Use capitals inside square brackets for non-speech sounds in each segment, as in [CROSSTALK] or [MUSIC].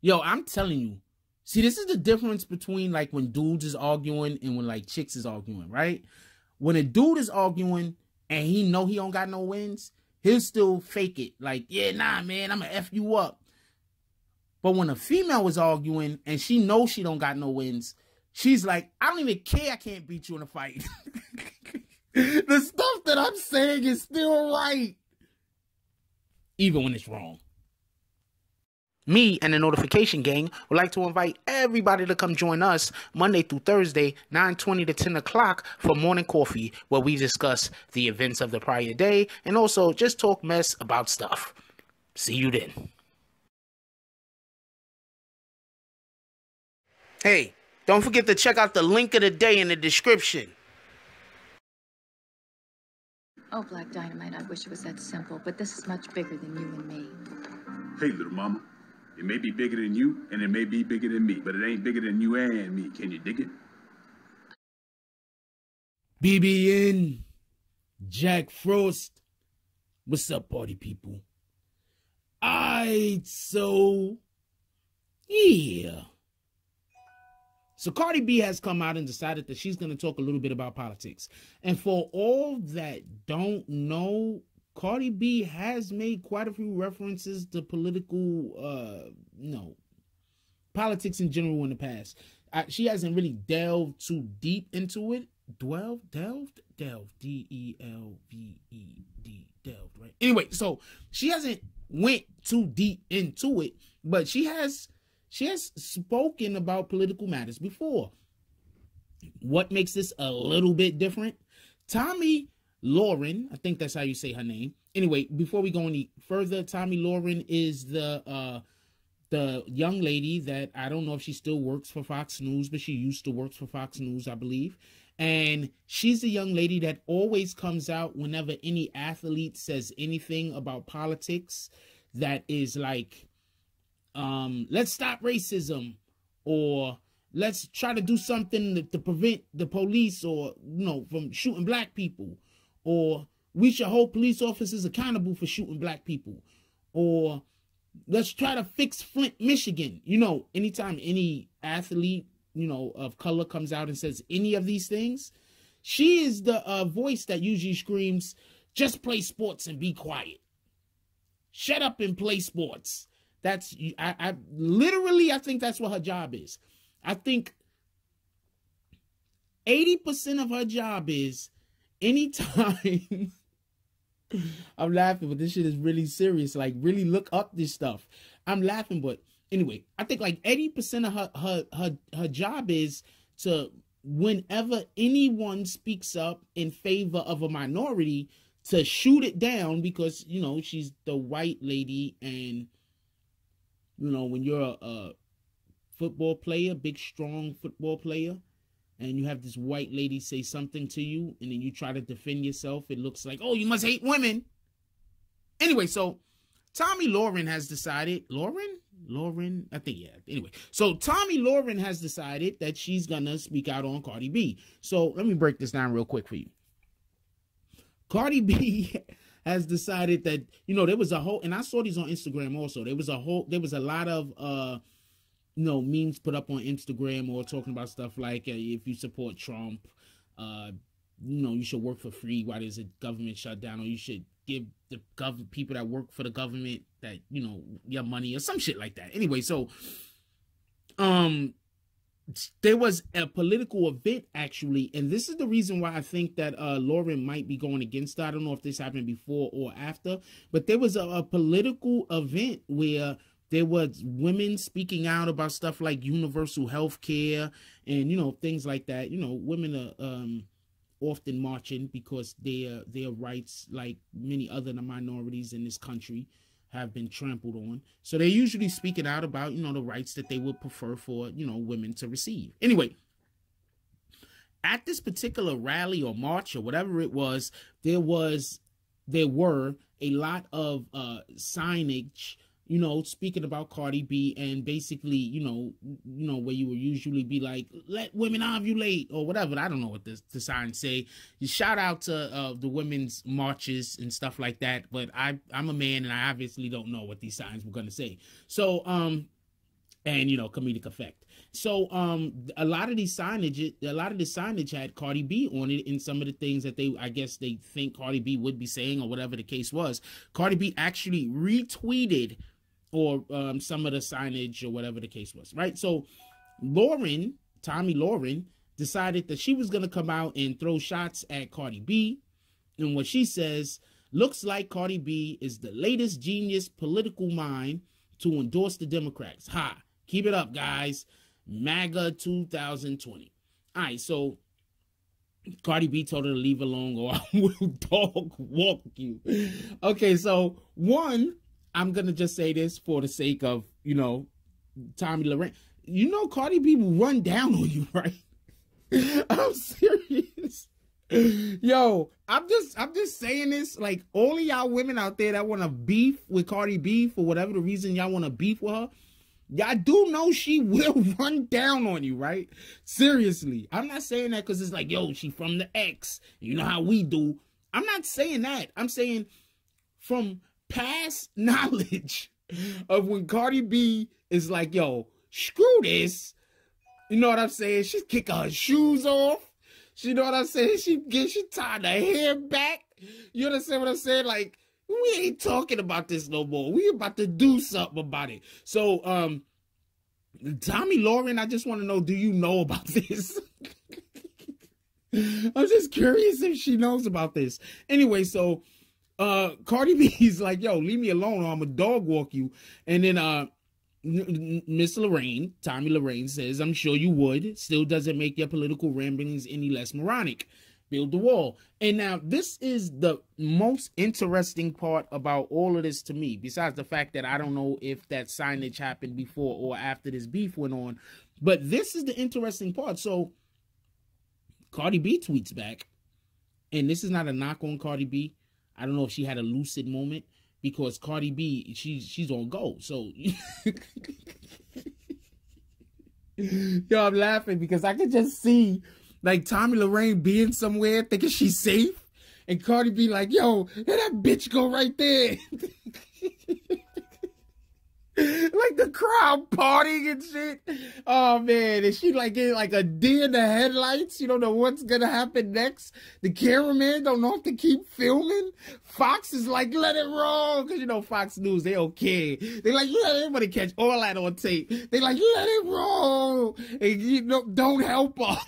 Yo, I'm telling you. See, this is the difference between like when dudes is arguing and when like chicks is arguing, right? When a dude is arguing and he know he don't got no wins, he'll still fake it. Like, yeah, nah, man, I'ma F you up. But when a female is arguing and she knows she don't got no wins, she's like, I don't even care I can't beat you in a fight. [LAUGHS] the stuff that I'm saying is still right. Even when it's wrong. Me and the Notification Gang would like to invite everybody to come join us Monday through Thursday, 9.20 to 10 o'clock for morning coffee, where we discuss the events of the prior day and also just talk mess about stuff. See you then. Hey, don't forget to check out the link of the day in the description. Oh, Black Dynamite, I wish it was that simple, but this is much bigger than you and me. Hey, little mama. It may be bigger than you, and it may be bigger than me, but it ain't bigger than you and me. Can you dig it? BBN, Jack Frost. What's up, party people? I so yeah. So Cardi B has come out and decided that she's going to talk a little bit about politics. And for all that don't know, Cardi B has made quite a few references to political, uh, know, politics in general in the past. Uh, she hasn't really delved too deep into it. Dwell, delved, delved, D E L V E D, delved, right? Anyway, so she hasn't went too deep into it, but she has she has spoken about political matters before. What makes this a little bit different? Tomi Lahren, I think that's how you say her name. Anyway, before we go any further, Tomi Lahren is the uh the young lady that I don't know if she still works for Fox News, but she used to work for Fox News, I believe. And she's the young lady that always comes out whenever any athlete says anything about politics that is like um, let's stop racism or let's try to do something to, to prevent the police or you know from shooting black people or we should hold police officers accountable for shooting black people or let's try to fix flint michigan. You know anytime any athlete you know of color comes out and says any of these things she is the uh, voice that usually screams just play sports and be quiet. Shut up and play sports. That's I, I literally I think that's what her job is. I think 80% of her job is anytime [LAUGHS] I'm laughing, but this shit is really serious. Like, really look up this stuff. I'm laughing, but anyway, I think like 80% of her her her, her job is to whenever anyone speaks up in favor of a minority to shoot it down because you know she's the white lady and you know, when you're a, a football player, big, strong football player, and you have this white lady say something to you, and then you try to defend yourself, it looks like, oh, you must hate women. Anyway, so Tomi Lahren has decided, Lauren? Lauren? I think, yeah. Anyway, so Tomi Lahren has decided that she's gonna speak out on Cardi B. So let me break this down real quick for you. Cardi B [LAUGHS] has decided that you know there was a whole and I saw these on Instagram also. There was a whole there was a lot of uh you know memes put up on Instagram or talking about stuff like uh, if you support Trump, uh you know you should work for free while there's a government shutdown or you should give the government people that work for the government that you know your money or some shit like that. Anyway, so um there was a political event actually, and this is the reason why I think that uh, Lahren might be going against. I don't know if this happened before or after, but there was a, a political event where there was women speaking out about stuff like universal health care and you know things like that. You know, women are um, often marching because their their rights, like many other minorities in this country, have been trampled on. So they're usually speaking out about, you know, the rights that they would prefer for, you know, women to receive. Anyway, at this particular rally or march or whatever it was, there was there were a lot of uh signage you know, speaking about Cardi B and basically, you know, you know, where you would usually be like, let women ovulate or whatever. I don't know what the, the signs say. You shout out to uh, the women's marches and stuff like that, but I I'm a man and I obviously don't know what these signs were gonna say. So um and you know comedic effect. So um a lot of these signage a lot of the signage had Cardi B on it in some of the things that they I guess they think Cardi B would be saying or whatever the case was. Cardi B actually retweeted or um, some of the signage or whatever the case was, right? So Lahren, Tomi Lahren, decided that she was going to come out and throw shots at Cardi B. And what she says looks like Cardi B is the latest genius political mind to endorse the Democrats. Ha! Keep it up, guys. MAGA 2020. All right, so Cardi B told her to leave alone or [LAUGHS] I will dog walk you. Okay, so one, I'm gonna just say this for the sake of, you know, Tomi Lahren. You know Cardi B will run down on you, [LAUGHS] right? I'm serious. Yo, I'm just I'm just saying this. Like of y'all women out there that want to beef with Cardi B for whatever the reason y'all want to beef with her, y'all do know she will [LAUGHS] run down on you, right? Seriously. I'm not saying that because it's like, yo, she from the X. You know how we do. I'm not saying that. I'm saying from past [LAUGHS] knowledge of when Cardi B is like, yo, screw this. You know what I'm saying? She kick her shoes off. She know what I'm saying? She get she tied her hair back. You understand what I'm saying? Like, we ain't talking about this no more. We about to do something about it. So, um, Tomi Lahren, I just want to know, do you know about [LAUGHS] this? I'm just curious if she knows about this. Anyway, so uh Cardi [LAUGHS] B's like, yo, leave me alone or I'm a dog walk you. And then uh Miss Lorraine, Tommy Lorraine says, I'm sure you would. Still doesn't make your political ramblings any less moronic. Build the wall. And now, this is the most interesting part about all of this to me, besides the fact that I don't know if that signage happened before or after this beef went on. But this is the interesting part. So, Cardi B tweets back, and this is not a knock on Cardi B. I don't know if she had a lucid moment because Cardi B, she's she's on go. So [LAUGHS] yo, I'm laughing because I can just see like Tommy Lorraine being somewhere thinking she's safe, and Cardi B like, yo, that bitch go right there. [LAUGHS] like the crowd partying and shit. Oh man, and she like getting like a deer in the headlights. You don't know what's gonna happen next. The cameraman don't know if to keep filming. Fox is like, let it roll, cause you know Fox News they okay. They like let everybody catch all that on tape. They like let it roll, and you know don't help her.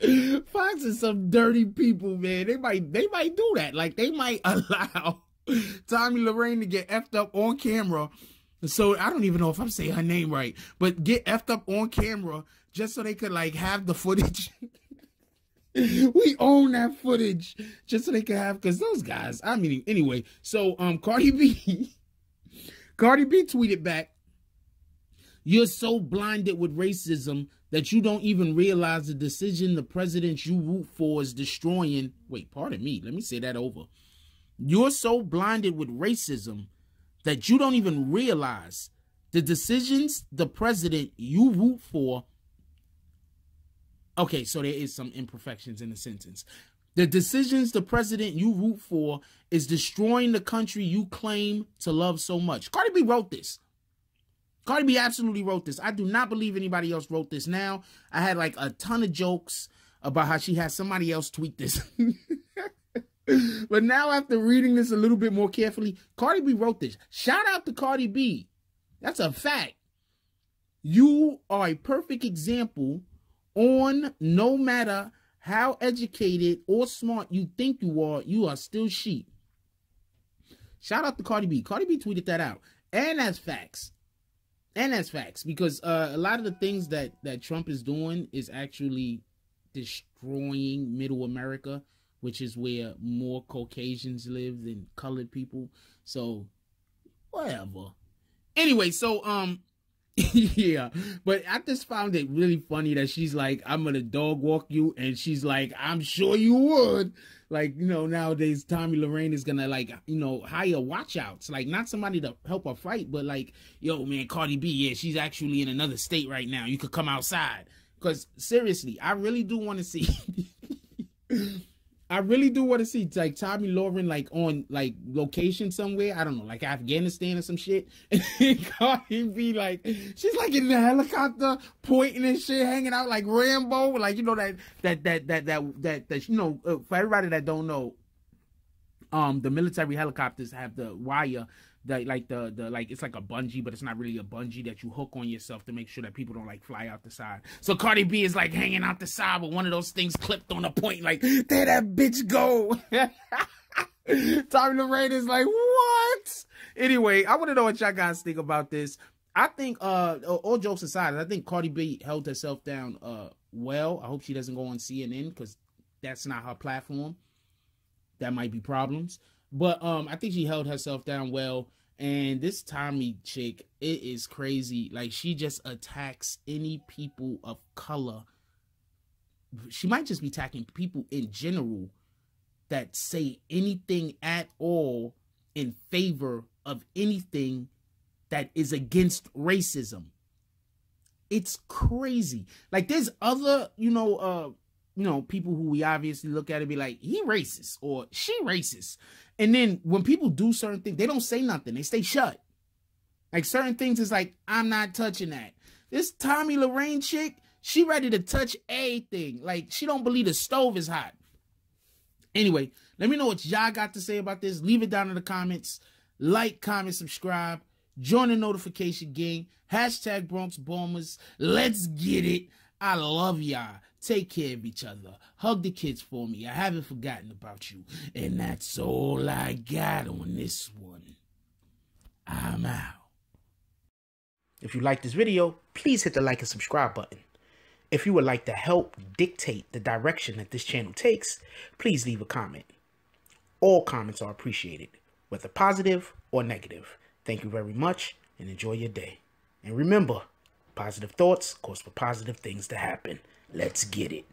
[LAUGHS] Fox is some dirty people, man. They might they might do that. Like they might [LAUGHS] allow Tommy Lorraine to get effed up on camera. So I don't even know if I'm saying her name right, but get effed up on camera just so they could like have the footage. [LAUGHS] we own that footage just so they could have because those guys. I mean, anyway. So um, Cardi B, [LAUGHS] Cardi B tweeted back, "You're so blinded with racism that you don't even realize the decision the president you root for is destroying." Wait, pardon me. Let me say that over. You're so blinded with racism that you don't even realize the decisions the president you root for. Okay, so there is some imperfections in the sentence. The decisions the president you root for is destroying the country you claim to love so much. Cardi B wrote this. Cardi B absolutely wrote this. I do not believe anybody else wrote this now. I had like a ton of jokes about how she had somebody else tweet this. [LAUGHS] but now after reading this a little bit more carefully, Cardi B wrote this. Shout out to Cardi B. That's a fact. You are a perfect example on no matter how educated or smart you think you are, you are still sheep. Shout out to Cardi B. Cardi B tweeted that out. And that's facts. And that's facts because uh, a lot of the things that that Trump is doing is actually destroying middle America which is where more Caucasians live than colored people. So, whatever. Anyway, so um, [LAUGHS] yeah, but I just found it really funny that she's like, "I'm gonna dog walk you," and she's like, "I'm sure you would." Like, you know, nowadays Tommy Lorraine is gonna like, you know, hire watchouts. Like, not somebody to help her fight, but like, yo, man, Cardi B, yeah, she's actually in another state right now. You could come outside. Cause seriously, I really do want to see [LAUGHS] I really do want to see like Tomi Lahren like on like location somewhere. I don't know, like Afghanistan or some shit. [LAUGHS] And Cardi B like she's like in the helicopter pointing and shit, hanging out like Rambo, like you know that that that that that that, that you know uh, for everybody that don't know, um the military helicopters have the wire that like the the like it's like a bungee, but it's not really a bungee that you hook on yourself to make sure that people don't like fly out the side. So Cardi B is like hanging out the side with one of those things clipped on a point, like there that bitch go. [LAUGHS] Tomi Lahren is like what? Anyway, I want to know what y'all guys think about this. I think uh all jokes aside, I think Cardi B held herself down uh well. I hope she doesn't go on CNN because that's not her platform. That might be problems. But um, I think she held herself down well. And this Tomi chick, it is crazy. Like she just attacks any people of color. She might just be attacking people in general that say anything at all in favor of anything that is against racism. It's crazy. Like there's other, you know, uh, you know, people who we obviously look at and be like, he racist or she racist. And then when people do certain things, they don't say nothing. They stay shut. Like certain things is like, I'm not touching that. This Tommy Lorraine chick, she ready to touch anything. Like she don't believe the stove is hot. Anyway, let me know what y'all got to say about this. Leave it down in the comments. Like, comment, subscribe. Join the notification gang. Hashtag Bronx Bombers. Let's get it. I love y'all. Take care of each other. Hug the kids for me. I haven't forgotten about you. And that's all I got on this one. I'm out. If you like this video, please hit the like and subscribe button. If you would like to help dictate the direction that this channel takes, please leave a comment. All comments are appreciated, whether positive or negative. Thank you very much and enjoy your day. And remember, positive thoughts cause for positive things to happen. Let's get it.